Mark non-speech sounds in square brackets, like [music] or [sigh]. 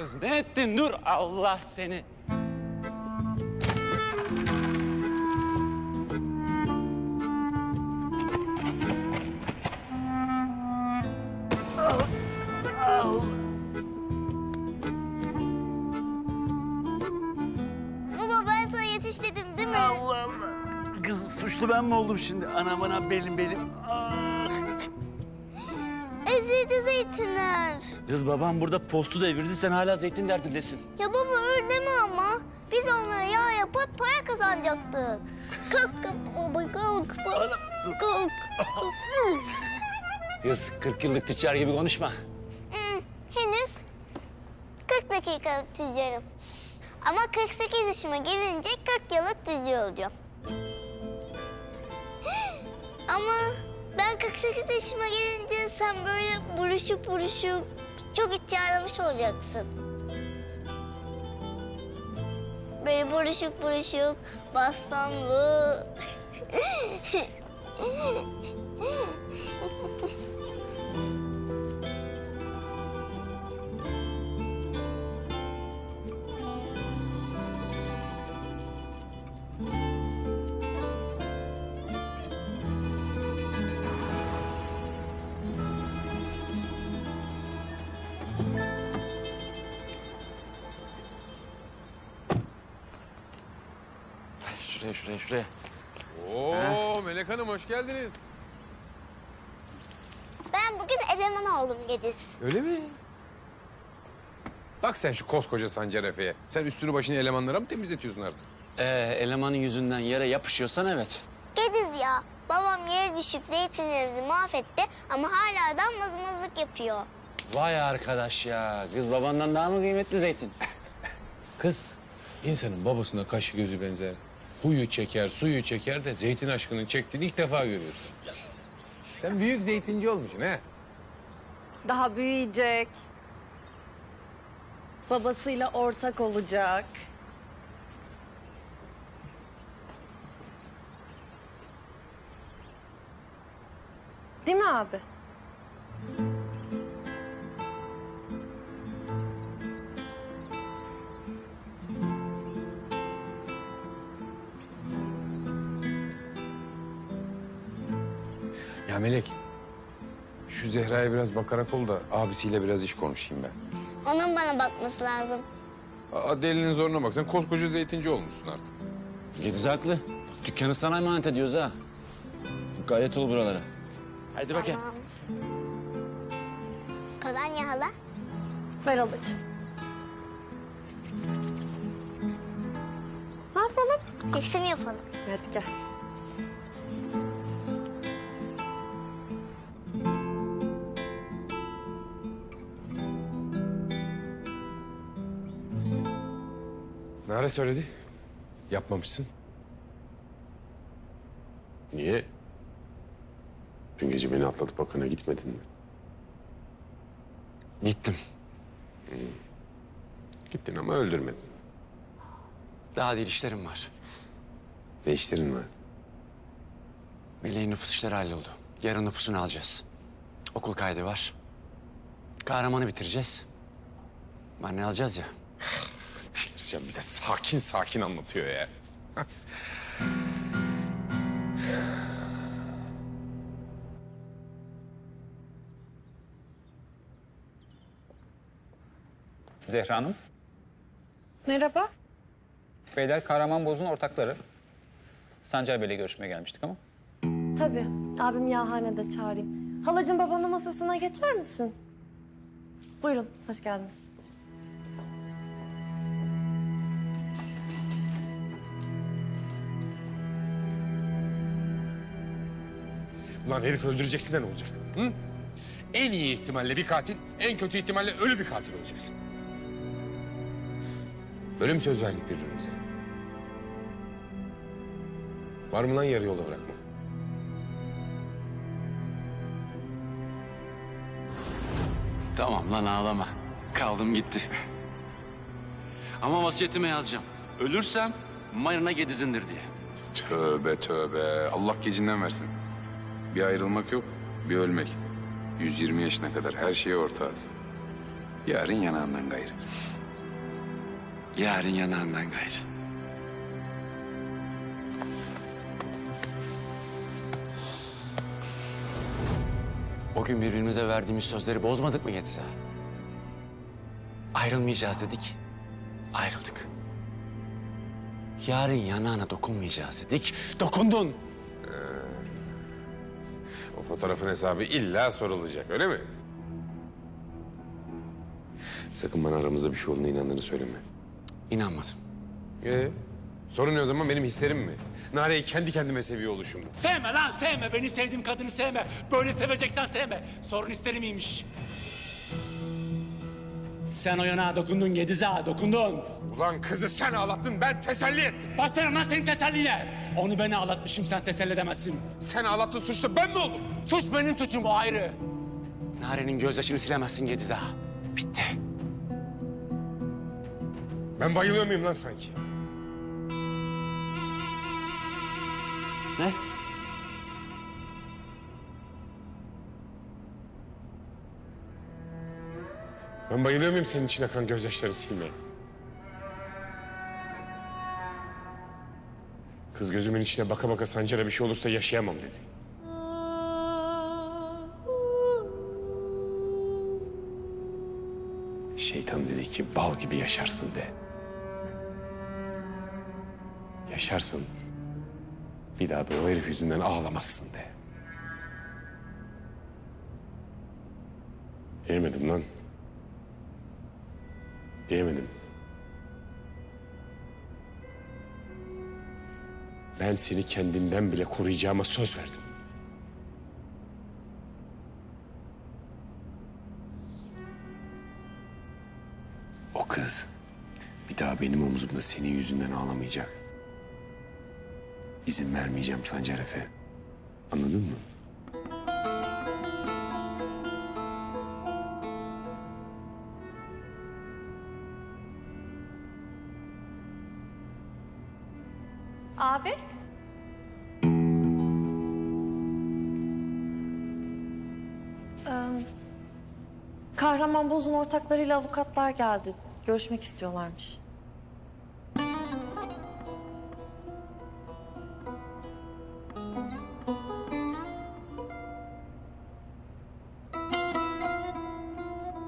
Kız ne ettin? Dur Allah seni. Baba ben sana yetiş dedim değil mi? Allah Allah. Kız suçlu ben mi oldum şimdi? Anam anam belim belim. Ah. Ezildi zeytinler. Kız babam burada postu devirdi sen hala zeytin derdindesin. Ya baba öyle deme ama. Biz onlara yağ yapıp para kazanacaktık. Kalk kalk baba kalk. Anam dur. Kalk. Kız 40 yıllık tüccar gibi konuşma. Hmm, henüz 40 dakikalık tüccarım. Ama 48 yaşıma gelince 40 yıllık tüccar olacağım. [gasps] Ama 48 yaşıma gelince sen böyle buruşuk buruşuk çok ihtiyarlamış olacaksın. Böyle buruşuk buruşuk, bastonlu. [laughs] Şuraya şuraya şuraya. Oo Melek Hanım hoş geldiniz. Ben bugün eleman oldum Gediz. Öyle mi? Bak sen şu koskoca Sancar Efe'ye. Sen üstünü başını elemanlara mı temizletiyorsun artık? Ee, elemanın yüzünden yere yapışıyorsan evet. Gediz ya. Babam yere düşüp zeytinlerimizi mahvetti ama hala da mızmızlık yapıyor. Vay arkadaş ya. Kız babandan daha mı kıymetli zeytin? Kız, insanın babasına kaşı gözü benzer. Huyu çeker, suyu çeker de zeytin aşkının çektiğini ilk defa görüyorsun. Sen büyük zeytinci olmuşsun ha? Daha büyüyecek. Babasıyla ortak olacak. Değil mi abi? Ya Melek, şu Zehra'ya biraz bakarak ol da abisiyle biraz iş konuşayım ben. Onun bana bakması lazım. Aa, delinin zoruna bak. Sen koskoca zeytinci olmuşsun artık. Gediz haklı. Dükkanı sana emanet ediyoruz ha. Gayet ol buralara. Hadi bakayım. Tamam. Kolonya hala. Ver alıcım. Ne yapalım? Resim yapalım. Hadi gel. Nare söyledi. Yapmamışsın. Niye? Dün gece beni atlatıp bakana gitmedin mi? Gittim. Gittin ama öldürmedin. Daha değil işlerim var. Ne işlerin var? Meleğin nüfus işleri halloldu. Yarın nüfusunu alacağız. Okul kaydı var. Kahramanı bitireceğiz. Var ne alacağız ya. Delireceğim bir de sakin sakin anlatıyor ya. Zehra Hanım, Merhaba. beyler Kahramanboz'un ortakları. Sancar Bey'le görüşmeye gelmiştik ama. Tabii. Abim Yahane'de çağırayım. Halacığım babanın masasına geçer misin? Buyurun, hoş geldiniz. Ulan herif öldüreceksin de ne olacak? Hı? En iyi ihtimalle bir katil, en kötü ihtimalle ölü bir katil olacaksın. Böyle mi söz verdik birbirimize? Var mı lan yarı yolda bırakma? Tamam lan ağlama. Kaldım gitti. Ama vasiyetime yazacağım. Ölürsem Marina Gediz'indir diye. Tövbe tövbe. Allah gecinden versin. Bir ayrılmak yok, bir ölmek. 120 yaşına kadar her şeye ortağız. Yarın yanağından gayrı. Yarın yanağından gayrı. O gün birbirimize verdiğimiz sözleri bozmadık mı Yetsa? Ayrılmayacağız dedik. Ayrıldık. Yarın yanağına dokunmayacağız dedik. Dokundun. O fotoğrafın hesabı illa sorulacak öyle mi? Sakın bana aramızda bir şey olduğuna inandığını söyleme. İnanmadım. Ee, sorun ne o zaman benim hislerim mi? Nare'yi kendi kendime seviyor oluşum? Sevme lan sevme. Benim sevdiğim kadını sevme. Böyle seveceksen sevme. Sorun isterim iyiymiş. Sen o yanağa dokundun Gedize dokundun. Ulan kızı sen ağlattın ben teselli ettim. Başlarım lan senin teselline. Onu ben ağlatmışım sen teselli edemezsin. Sen ağlattın suçlu ben mi oldum? Suç benim suçum o ayrı. Nare'nin gözyaşını silemezsin Gedize ağa. Bitti. Ben bayılıyor muyum lan sanki? Ne? Ben bayılıyor muyum senin için akan gözyaşları silmeye? Kız gözümün içine baka baka Sancar'a bir şey olursa yaşayamam dedi. Şeytan dedi ki bal gibi yaşarsın de. Yaşarsın. Bir daha da o herif yüzünden ağlamazsın de. Diyemedim lan. Diyemedim. Ben seni kendinden bile koruyacağıma söz verdim. O kız bir daha benim omzumda senin yüzünden ağlamayacak. İzin vermeyeceğim Sancar Efe. Anladın mı? Abi? Kahraman Boz'un ortaklarıyla avukatlar geldi. Görüşmek istiyorlarmış.